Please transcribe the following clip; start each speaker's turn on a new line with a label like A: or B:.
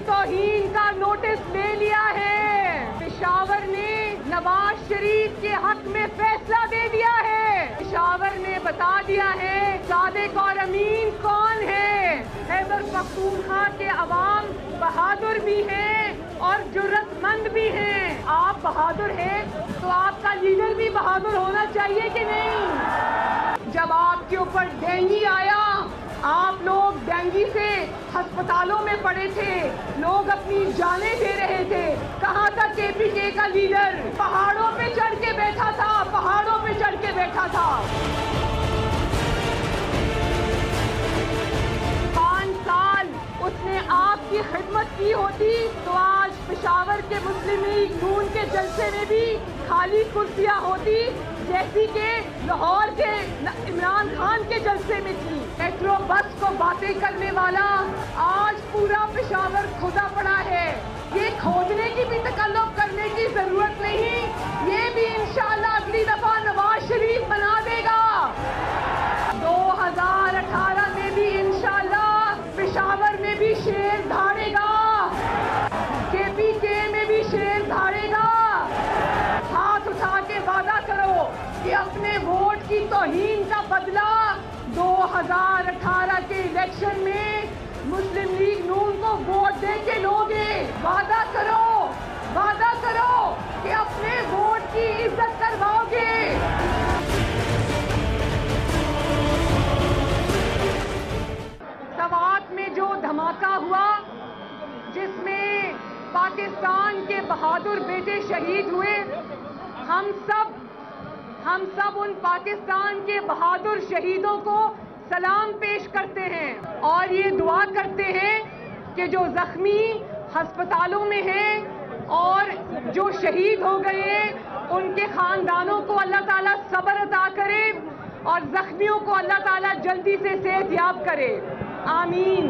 A: तोहीन का नोटिस ले लिया है। पिशावर ने नवाज़ शरीफ के हक में फैसला दे दिया है। पिशावर ने बता दिया है, सादिक और अमीन कौन है? खैबर पख्तूनख्वा के अवाम बहादुर भी हैं और जरूरतमंद भी हैं। आप बहादुर हैं तो आपका लीडर भी बहादुर होना चाहिए कि नहीं? जब आपके ऊपर डेंगी आया, आप लोग डेंगी से अस्पतालों में पड़े थे। लोग अपनी जानें दे रहे थे। कहाँ था केपीके का लीडर पहाड़ों पे चढ़ के बैठा था? पहाड़ों पे चढ़ के बैठा था। पाँच साल उसने आपकी खिदमत की होती तो आज पिशावर के मुस्लिम लीग नून के जलसे में भी खाली कुर्सियाँ होती। जैसी के, लाहौर के इमरान खान के जलसे में थी। मेट्रो बस को बातें करने वाला आज पूरा पेशावर खुदा पड़ा है। ये खोदने की भी तकल्लुफ करने की ज़रूरत नहीं, ये अपने वोट की तोहीन का बदला 2018 के इलेक्शन में मुस्लिम लीग नून को वोट दे के लोगे वादा करो वादा करो कि अपने वोट की इज़्ज़त करवाओगे। सवात में जो धमाका हुआ, जिसमें पाकिस्तान के बहादुर बेटे शहीद हुए, हम सब हम सब उन पाकिस्तान के बहादुर शहीदों को सलाम पेश करते हैं और ये दुआ करते हैं कि जो जख्मी अस्पतालों में हैं और जो शहीद हो गए हैं, उनके खानदानों को अल्लाह ताला सब्र अता करे और जख्मियों को अल्लाह ताला जल्दी से सेहत याब करे। आमीन।